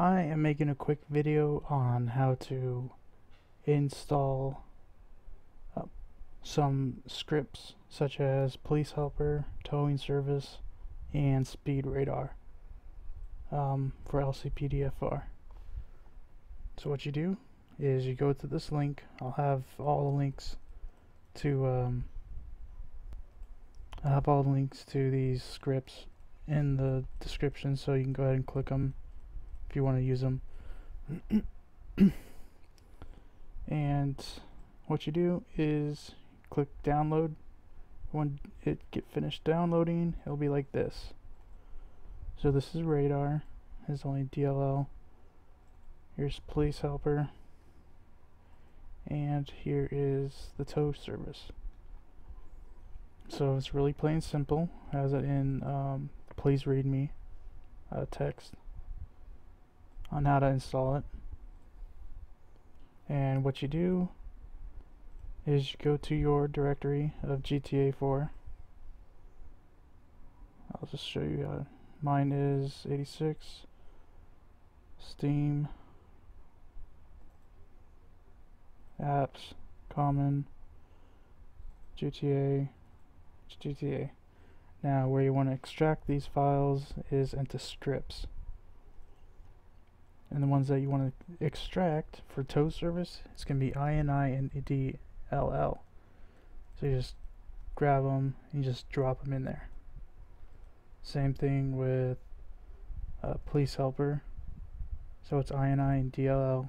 I am making a quick video on how to install uh, some scripts such as Police Helper, Towing Service, and Speed Radar um, for LCPDFR. So what you do is you go to this link. I'll have all the links to um, I have all the links to these scripts in the description so you can go ahead and click them if you want to use them. and what you do is click download. When it get finished downloading, it'll be like this. So this is radar. It's only DLL. Here's police helper. And here is the tow service. So it's really plain simple. Has it in um, please read me uh, text on how to install it. And what you do is you go to your directory of GTA 4. I'll just show you how. Mine is 86, Steam, Apps, Common, GTA, GTA. Now where you want to extract these files is into scripts. And the ones that you want to extract for tow service, it's going to be INI and DLL. So you just grab them and you just drop them in there. Same thing with police helper. So it's INI and DLL.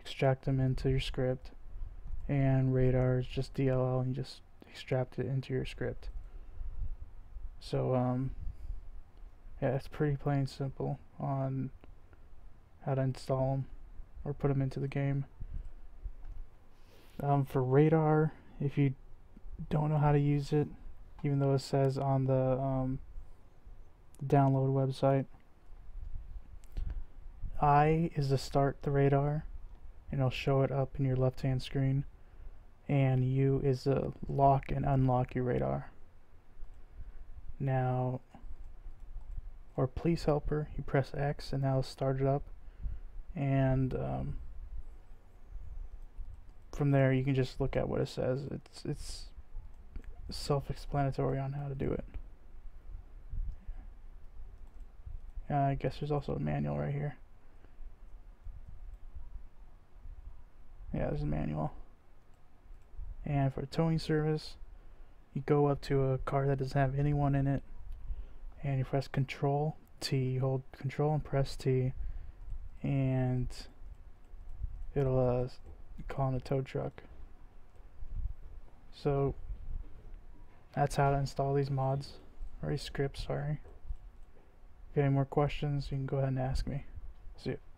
Extract them into your script. And radar is just DLL and you just extract it into your script. So, um, yeah, it's pretty plain simple on how to install them or put them into the game. Um, for radar, if you don't know how to use it, even though it says on the um, download website, I is to start the radar, and it'll show it up in your left hand screen, and U is to lock and unlock your radar. Now, or police helper, you press X and now start it up. And um, from there, you can just look at what it says. It's it's self-explanatory on how to do it. Uh, I guess there's also a manual right here. Yeah, there's a manual. And for towing service, you go up to a car that doesn't have anyone in it and you press control T you hold control and press T and it'll uh, call in a tow truck. So that's how to install these mods. Or these scripts sorry. If you have any more questions you can go ahead and ask me. See you